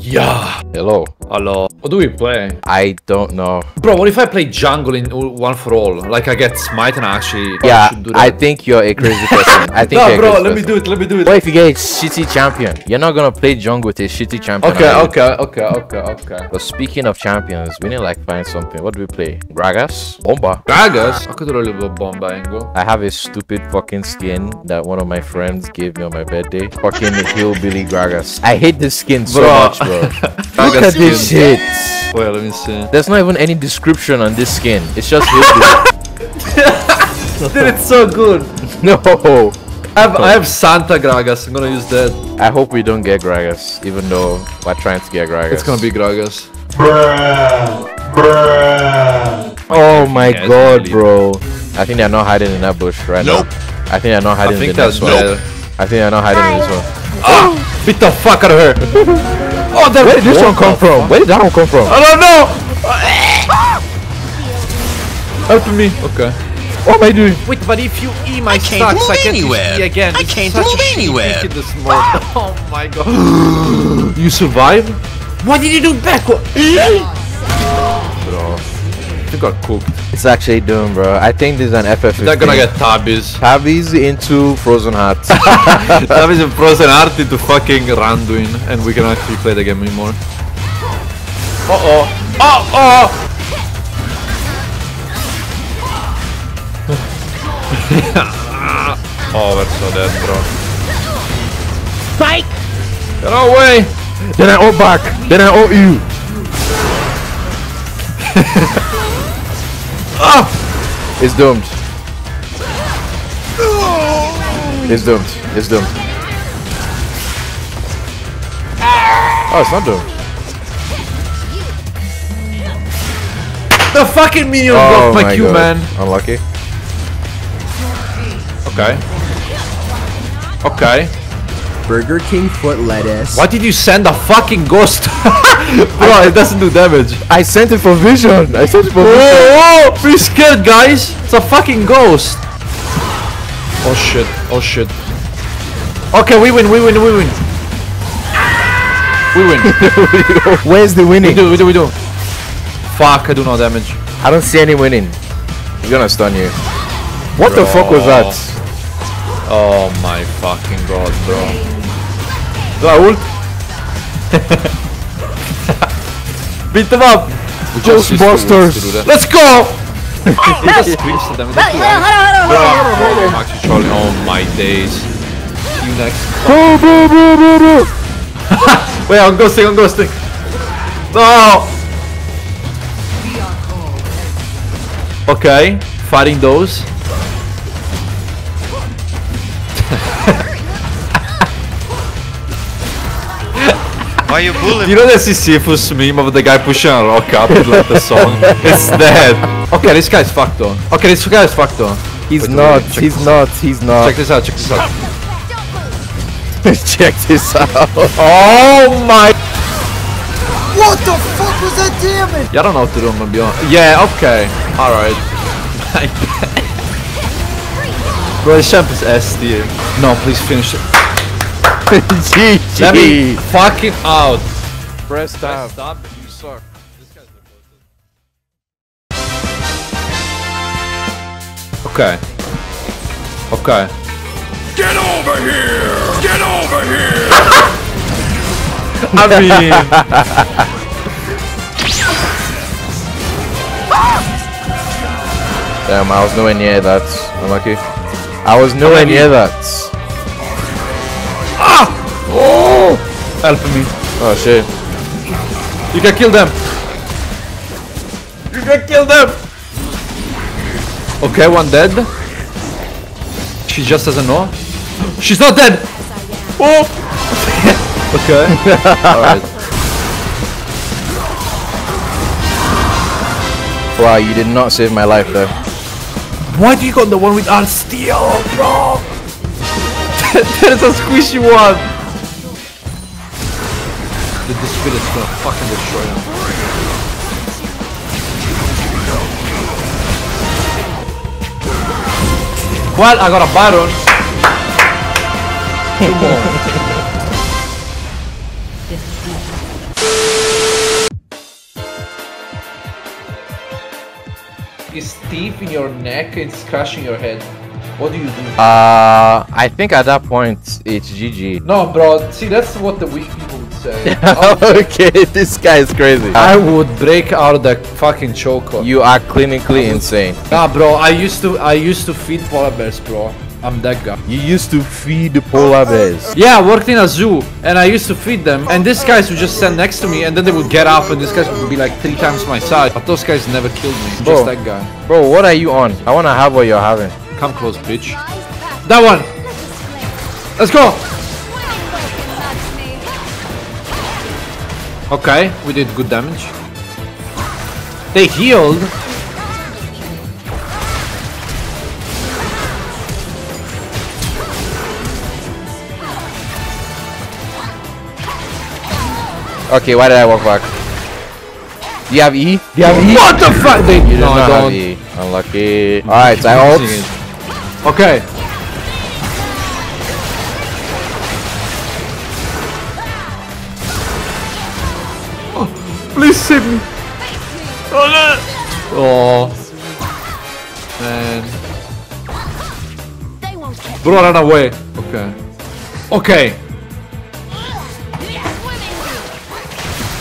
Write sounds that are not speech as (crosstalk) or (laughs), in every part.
Yeah. Hello. Hello. What do we play? I don't know. Bro, what if I play jungle in one for all? Like I get smite and actually Yeah, should do that. I think you're a crazy (laughs) person. I think no, you're a bro, let me do it. Let me do it. What if you get a shitty champion? You're not gonna play jungle with a shitty champion. Okay, okay, okay, okay, okay. But speaking of champions, we need like find something. What do we play? Gragas? Bomba. Gragas? I could do a little bomba angle. I have a stupid fucking skin that one of my friends gave me on my birthday. Fucking (laughs) hillbilly Gragas. I hate this skin so Bro. much, bro. (laughs) Look at this. Shit. Wait, let me see. There's not even any description on this skin. It's just hillbilly. (laughs) Dude, it's so good. (laughs) no. I have, I have Santa Gragas. I'm gonna use that. I hope we don't get Gragas, even though we're trying to get Gragas. It's gonna be Gragas. Oh my Yes, god, really. bro. I think they're not hiding in that bush right now. Nope. now. I think they're not I hiding think in the that's next one. better. I think they're not hiding in this one. Ah! Beat the fuck out of her. (laughs) oh, that, Where did this one come from? Where did that one come from? I don't know. (laughs) Help me. Okay. What am I doing? Wait, but if you E my I can't stacks, move I can't anywhere. E again. I can't such move anywhere. thing in this mode. (laughs) Oh my god. (gasps) you survive? Why did you do backward? Bro, you got cooked. It's actually Doom, bro. I think this is an FF15. They're gonna get tabis. Tabis into Frozen Hearts. (laughs) (laughs) tabis and frozen art into fucking Randuin, and we can actually play the game anymore. Uh (laughs) oh. Oh oh. oh, we're so dead, bro. Spike! Get away! then I owe back. Then I owe you. Ah! It's doomed. It's doomed. It's doomed. Oh, it's not doomed. The fucking minion Oh blocked my my Q, God. man. Unlucky. Okay. Okay. Burger King foot lettuce. Why did you send a fucking ghost? (laughs) Bro, it doesn't do damage. I sent it for vision. I sent it for vision. Oh, oh, be scared, guys. It's a fucking ghost. Oh shit. Oh shit. Okay, we win. We win. We win. We win. (laughs) Where's the winning? we winning? do. We do. We do. Fuck! I do no damage. I don't see any winning. He's gonna stun you. What the fuck was that? Oh my fucking god, bro. Do I ult? (laughs) Beat them up! We just used to- Ghostbusters. to do that. Let's go! (laughs) Yes! Twist them. Bro, I'm actually trolling. Oh my days. See you next. Bro, bro, bro, bro, bro. (laughs) Wait, I'm ghosting, I'm ghosting. No! Okay, fighting those. Why you bullying You know the Sisyphus meme of the guy pushing a rock up with like the song? (laughs) it's dead. Okay, this guy's fucked though. Okay, this guy's fucked though. He's Wait, wait, not. He's not. He's not. Check this out, check this out. (laughs) Check this out. Oh my! What the fuck was that damage? Yeah, I don't know what to do, I'm gonna be honest. Yeah, okay. Alright. (laughs) Bro, this champ is S tier. No, please finish it. GG. Let me fucking out. Press tab. Stop, you suck. Okay. Okay. Get over here! Get over here! (laughs) I mean, Damn, I was nowhere near that. Unlucky. I was nowhere near that. Help me. Oh shit. You can kill them. You can kill them. Okay, one dead. She just doesn't know. She's not dead. Oh. (laughs) okay. All right. Wow, you did not save my life though. Why do you got the one with our steel, bro? (laughs) There's a squishy one. The, the spirit's gonna fucking destroy him. Well, I got a Baron. Two more. (laughs) Is teeth in your neck? It's crushing your head. What do you do? Uh, I think at that point it's GG. No, bro. See, that's what the weak people (laughs) (laughs) oh, okay, this guy is crazy. I would break out the fucking chocolate. you are clinically insane. Nah, bro. I used to. I used to feed polar bears, bro. I'm that guy. You used to feed the polar bears. Yeah, I worked in a zoo and I used to feed them. And these guys would just stand next to me and then they would get up and these guys would be like three times my size. But those guys never killed me. Bro. Just that guy. Bro, what are you on? I wanna have what you're having. Come close, bitch. That one. Let's go. Okay, we did good damage. They healed. Okay, why did I walk back? Do you have E? Do you have E? What the fuck? They, You do no, I not have don't. E. Unlucky. Alright, so I ult. Okay. Please save me. Oh no. Oh. Man. They won't catch Bro, run away. Okay. Okay.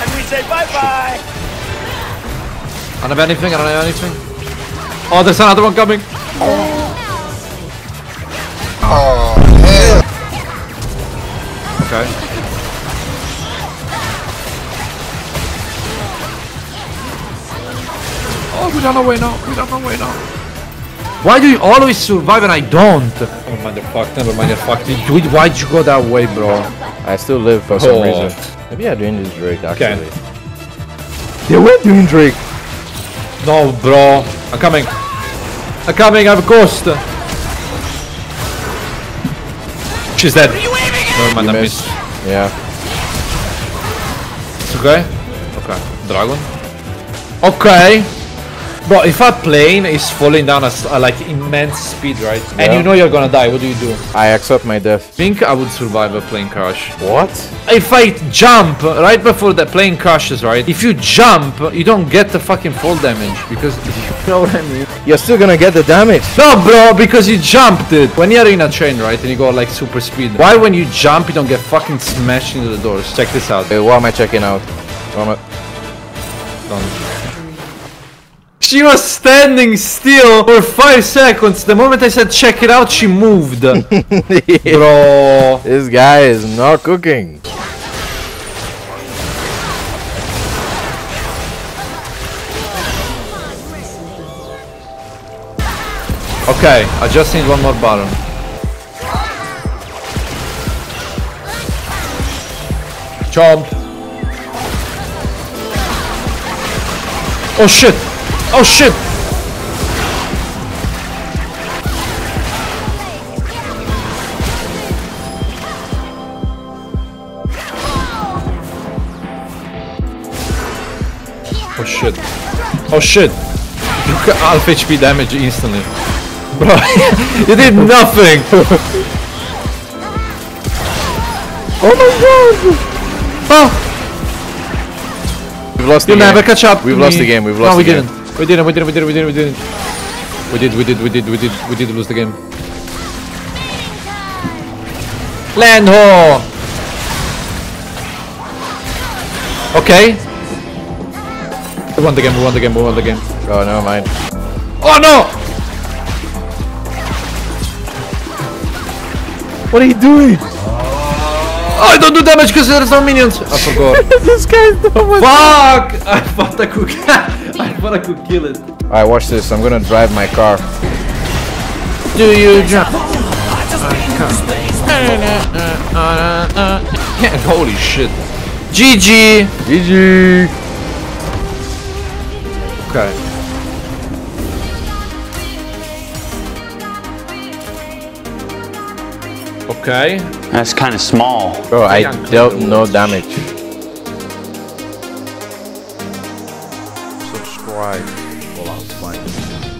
And we say bye-bye. I don't have anything. I don't have anything. Oh, there's another one coming. Oh, hell. Okay. We run away now. We run away now. Why do you always survive and I don't? Oh, motherfucker. Never mind. Fuck. Dude, why'd you go that way, bro? I still live for some Oh. reason. Maybe I'm doing this Drake actually. Okay. They were doing Drake. No, bro. I'm coming. I'm coming. I have a ghost. She's dead. Never mind. You I missed. missed. Yeah. It's okay. Okay. Dragon. Okay. Bro, if a plane is falling down at like immense speed, right? And you know you're gonna die, what do you do? I accept my death. think I would survive a plane crash. What? If I jump right before the plane crashes, right? If you jump, you don't get the fucking fall damage because (laughs) You know what I mean? You're still gonna get the damage. no, bro, because you jumped it. When you're in a train, right, and you go like super speed, why when you jump you don't get fucking smashed into the doors? Check this out. Wait, what am I checking out? What am I- She was standing still for five seconds. The moment I said check it out, she moved. (laughs) Bro. This guy is not cooking. Okay, I just need one more button. Chomp. Oh shit! Oh shit! Oh shit. Oh shit! You got half HP damage instantly. Bro, (laughs) you did nothing! (laughs) oh my god! Oh! We've lost You'll the game. never catch up. We've to lost the game. We've no, lost we the game. didn't. We didn't. We didn't. We didn't. We didn't. We didn't. We did. We did. We did. We did. We did lose the game. Land ho. Okay. We won the game. We won the game. We won the game. Oh, never mind. Oh no! What are you doing? Oh, I don't do damage because there's no minions. I forgot. (laughs) this guy's dumb. Fuck! I thought I could. (laughs) (laughs) I thought I could kill it. Alright, watch this. I'm gonna drive my car. Do you jump? (laughs) Holy shit. GG! GG. Okay. Okay. That's kind of small. Bro, I dealt no damage. subscribe. Olá, os fight.